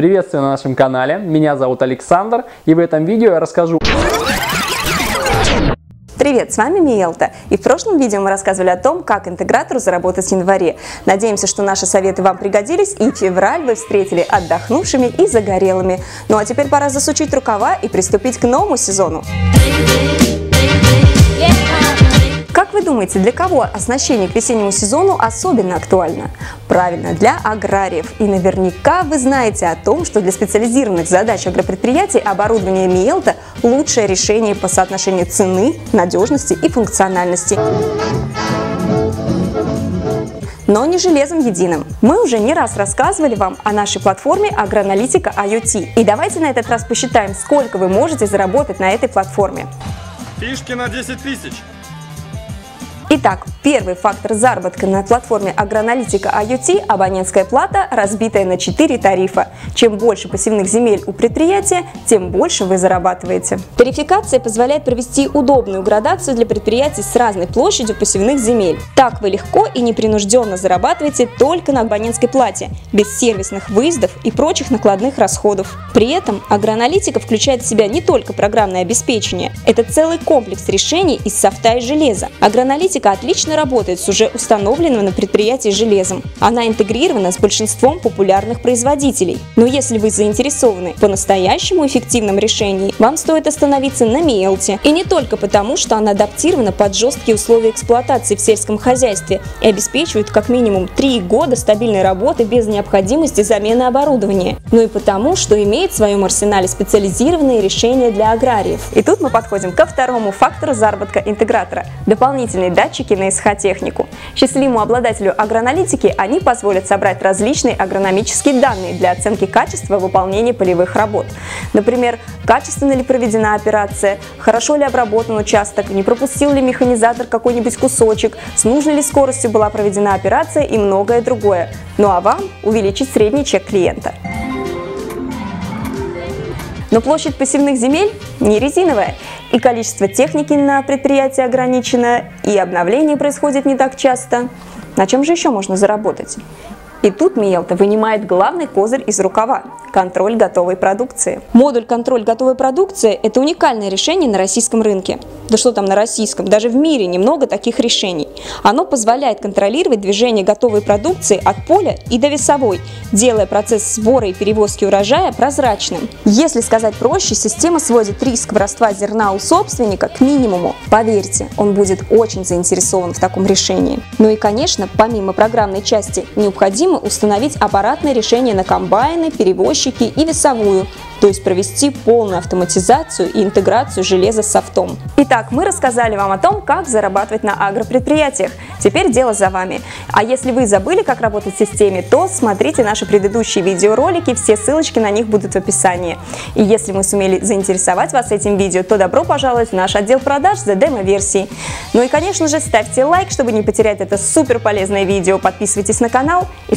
Приветствую на нашем канале, меня зовут Александр и в этом видео я расскажу Привет, с вами Миелта. И в прошлом видео мы рассказывали о том, как интегратору заработать в январе. Надеемся, что наши советы вам пригодились и февраль вы встретили отдохнувшими и загорелыми. Ну а теперь пора засучить рукава и приступить к новому сезону. Вы думаете, для кого оснащение к весеннему сезону особенно актуально? Правильно, для аграриев. И наверняка вы знаете о том, что для специализированных задач агропредприятий оборудование Миелта – лучшее решение по соотношению цены, надежности и функциональности но не железом единым. Мы уже не раз рассказывали вам о нашей платформе Агроаналитика IoT. И давайте на этот раз посчитаем, сколько вы можете заработать на этой платформе. Фишки на 10 тысяч. Итак, первый фактор заработка на платформе Агроаналитика IoT – абонентская плата, разбитая на 4 тарифа. Чем больше посевных земель у предприятия, тем больше вы зарабатываете. Тарификация позволяет провести удобную градацию для предприятий с разной площадью посевных земель. Так вы легко и непринужденно зарабатываете только на абонентской плате, без сервисных выездов и прочих накладных расходов. При этом агроаналитика включает в себя не только программное обеспечение, это целый комплекс решений из софта и железа. Агроаналитика Логистика отлично работает с уже установленным на предприятии железом. Она интегрирована с большинством популярных производителей. Но если вы заинтересованы по-настоящему эффективном решении, вам стоит остановиться на Мелте. И не только потому, что она адаптирована под жесткие условия эксплуатации в сельском хозяйстве и обеспечивает как минимум 3 года стабильной работы без необходимости замены оборудования, но и потому, что имеет в своем арсенале специализированные решения для аграриев. И тут мы подходим ко второму фактору заработка интегратора – дополнительные датчики датчики на СХ-технику. Счастливому обладателю агроаналитики они позволят собрать различные агрономические данные для оценки качества выполнения полевых работ. Например, качественно ли проведена операция, хорошо ли обработан участок, не пропустил ли механизатор какой-нибудь кусочек, с нужной ли скоростью была проведена операция и многое другое. Ну а вам увеличить средний чек клиента. Но площадь посевных земель не резиновая, и количество техники на предприятии ограничено, и обновление происходит не так часто. На чем же еще можно заработать? И тут Миелта вынимает главный козырь из рукава – контроль готовой продукции. Модуль «Контроль готовой продукции» – это уникальное решение на российском рынке. Да что там на российском, даже в мире немного таких решений. Оно позволяет контролировать движение готовой продукции от поля и до весовой, делая процесс сбора и перевозки урожая прозрачным. Если сказать проще, система сводит риск воровства зерна у собственника к минимуму. Поверьте, он будет очень заинтересован в таком решении. Ну и, конечно, помимо программной части, необходимо необходимо установить аппаратное решение на комбайны, перевозчики и весовую, то есть провести полную автоматизацию и интеграцию железа с софтом. Итак, мы рассказали вам о том, как зарабатывать на агропредприятиях. Теперь дело за вами. А если вы забыли, как работать в системе, то смотрите наши предыдущие видеоролики, все ссылочки на них будут в описании. И если мы сумели заинтересовать вас этим видео, то добро пожаловать в наш отдел продаж за демо-версией. Ну и, конечно же, ставьте лайк, чтобы не потерять это супер полезное видео, подписывайтесь на канал и